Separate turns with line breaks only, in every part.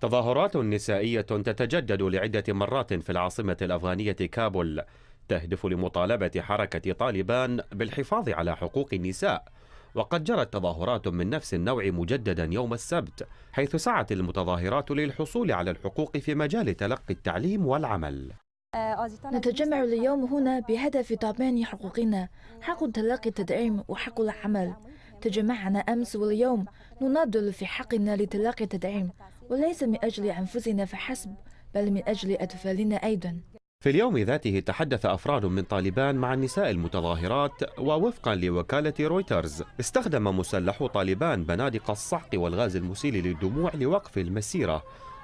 تظاهرات نسائية تتجدد لعدة مرات في العاصمة الأفغانية كابول تهدف لمطالبة حركة طالبان بالحفاظ على حقوق النساء. وقد جرت تظاهرات من نفس النوع مجددا يوم السبت حيث سعت المتظاهرات للحصول على الحقوق في مجال تلقي التعليم والعمل.
نتجمع اليوم هنا بهدف ضمان حقوقنا حق تلقي التدعيم وحق العمل. تجمعنا أمس واليوم. نناضل في حقنا لتلقي التدعيم وليس من أجل أنفسنا فحسب بل من أجل أطفالنا أيضا.
في اليوم ذاته تحدث أفراد من طالبان مع النساء المتظاهرات ووفقا لوكالة رويترز. استخدم مسلحو طالبان بنادق الصعق والغاز المسيل للدموع لوقف المسيرة.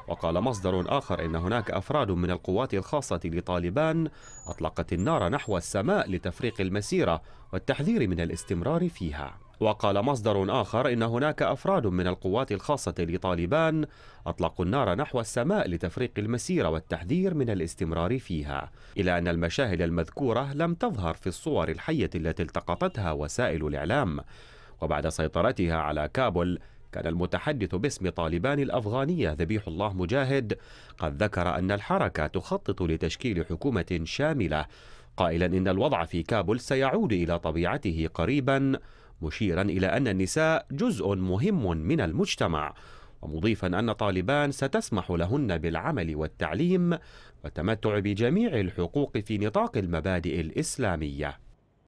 وقال مصدر آخر إن هناك أفراد من القوات الخاصة لطالبان أطلقت النار نحو السماء لتفريق المسيرة والتحذير من الاستمرار فيها. وقال مصدر آخر إن هناك أفراد من القوات الخاصة لطالبان أطلقوا النار نحو السماء لتفريق المسيرة والتحذير من الاستمرار فيها إلى أن المشاهد المذكورة لم تظهر في الصور الحية التي التقطتها وسائل الإعلام. وبعد سيطرتها على كابول كان المتحدث باسم طالبان الأفغانية ذبيح الله مجاهد قد ذكر أن الحركة تخطط لتشكيل حكومة شاملة. قائلا إن الوضع في كابول سيعود إلى طبيعته قريبا مشيرا إلى أن النساء جزء مهم من المجتمع ومضيفا أن طالبان ستسمح لهن بالعمل والتعليم والتمتع بجميع الحقوق في نطاق المبادئ الإسلامية.